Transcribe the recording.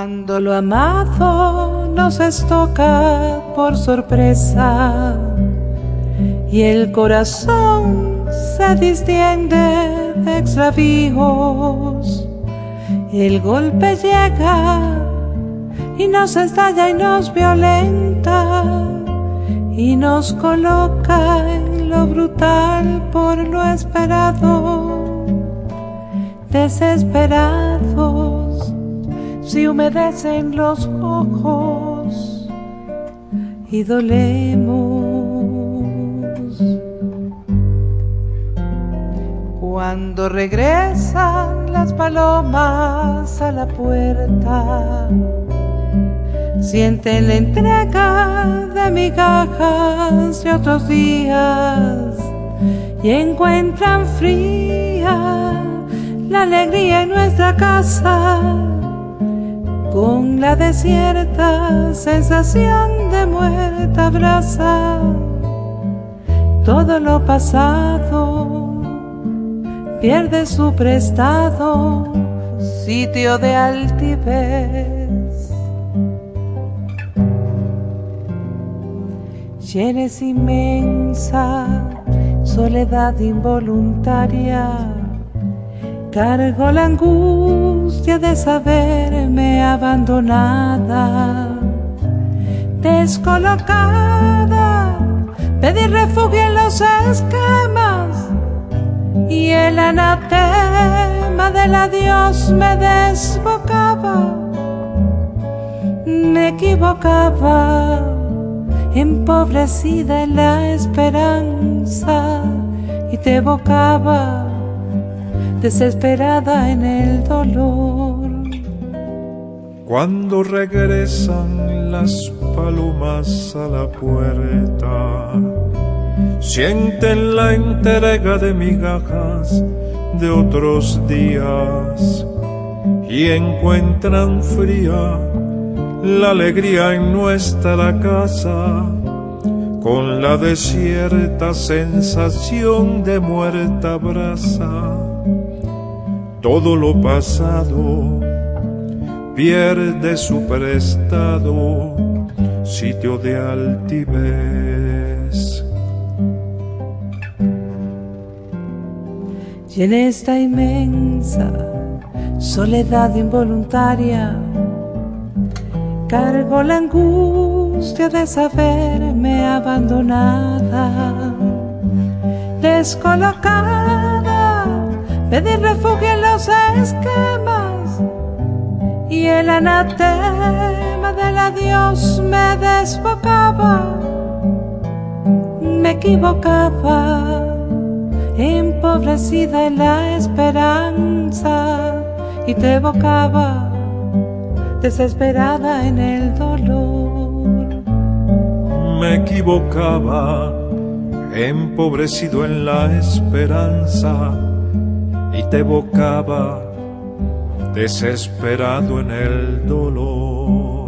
Cuando lo amado nos estoca por sorpresa. Y el corazón se distiende de extravíos, el golpe llega y nos estalla y nos violenta. Y nos coloca en lo brutal por lo esperado, desesperados, si humedecen los ojos y dolemos. Cuando regresan las palomas a la puerta, sienten la entrega de migajas de otros días y encuentran fría la alegría en nuestra casa con la desierta sensación de muerta brasa todo lo pasado pierde su prestado sitio de altivez. Llenes inmensa, soledad involuntaria, cargo la angustia de saberme abandonada, descolocada, pedir refugio en los esquemas y el anatema del adiós me desbocaba, me equivocaba empobrecida en la esperanza y te evocaba desesperada en el dolor. Cuando regresan las palomas a la puerta, sienten la entrega de migajas de otros días y encuentran fría la alegría en nuestra casa, con la desierta sensación de muerta brasa. Todo lo pasado pierde su prestado sitio de altivez. Y en esta inmensa soledad involuntaria, Cargo la angustia de saberme abandonada, descolocada, pedir refugio los esquemas y el anatema del adiós me desbocaba, me equivocaba, empobrecida en la esperanza y te evocaba desesperada en el dolor. Me equivocaba, empobrecido en la esperanza, y te evocaba, desesperado en el dolor.